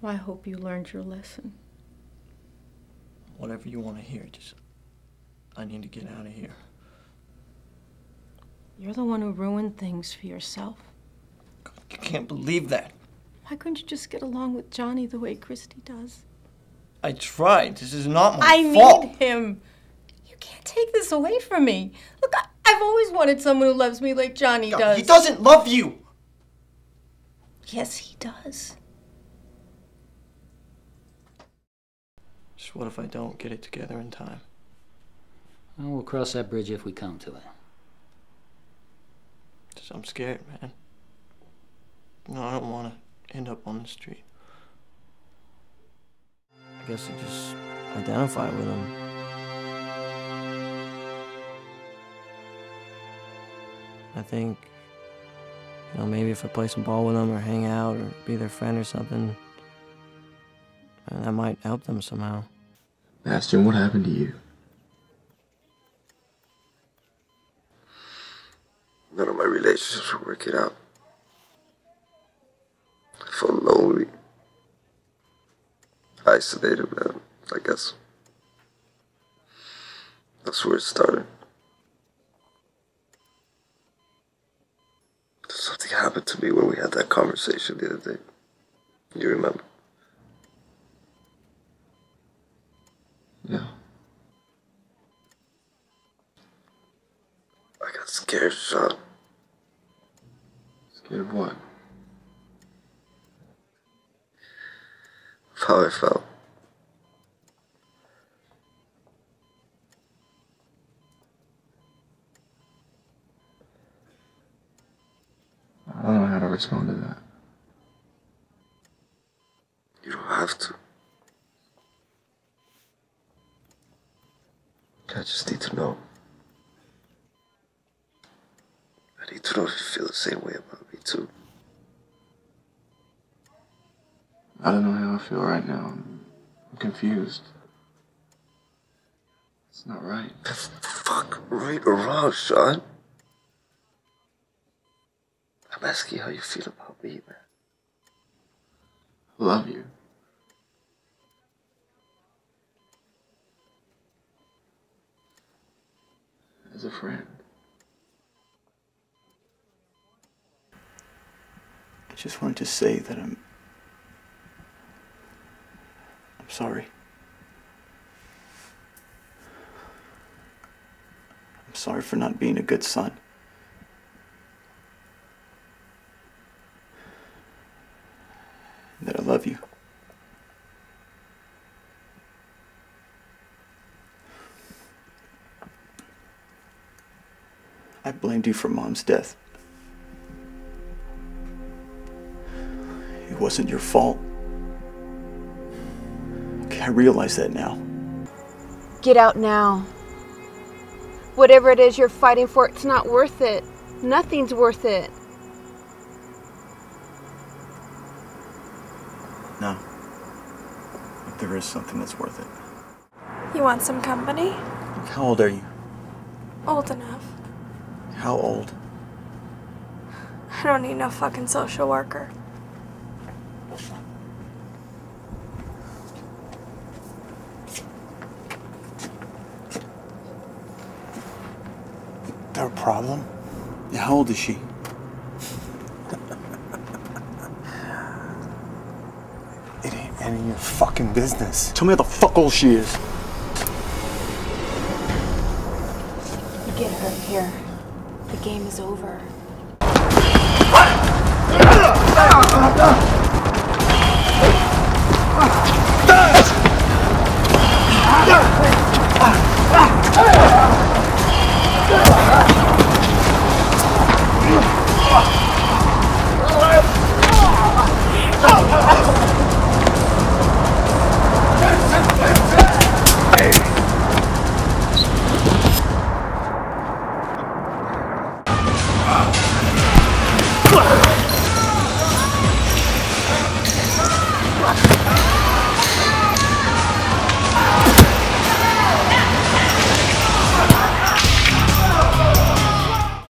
Well, I hope you learned your lesson. Whatever you want to hear, just. I need to get out of here. You're the one who ruined things for yourself. You can't believe that. Why couldn't you just get along with Johnny the way Christy does? I tried. This is not my I fault. need him. You can't take this away from me. Look, I- I've always wanted someone who loves me like Johnny does. He doesn't love you. Yes, he does. Just what if I don't get it together in time? Well, we'll cross that bridge if we come to it. Just, I'm scared, man. No, I don't want to end up on the street. I guess I just identify with him. I think, you know, maybe if I play some ball with them or hang out or be their friend or something, that might help them somehow. Bastion, what happened to you? None of my relationships were working out. I felt lonely, isolated, man. I guess that's where it started. Something happened to me when we had that conversation the other day. You remember? Yeah. I got scared, Sean. Scared of what? Of how I felt. I don't know how to respond to that. You don't have to. I just need to know. I need to know if you feel the same way about me too. I don't know how I feel right now. I'm, I'm confused. It's not right. Fuck, right or wrong, Sean? I'm asking how you feel about me, man. I love you. As a friend. Just wanted to say that I'm. I'm sorry. I'm sorry for not being a good son. That I love you. I blamed you for mom's death. Wasn't your fault. Okay, I realize that now. Get out now. Whatever it is you're fighting for, it's not worth it. Nothing's worth it. No. But there is something that's worth it. You want some company? How old are you? Old enough. How old? I don't need no fucking social worker. There a problem? Yeah, how old is she? It ain't any of your fucking business. Tell me how the fuck old she is. You get her here. The game is over. Fuck!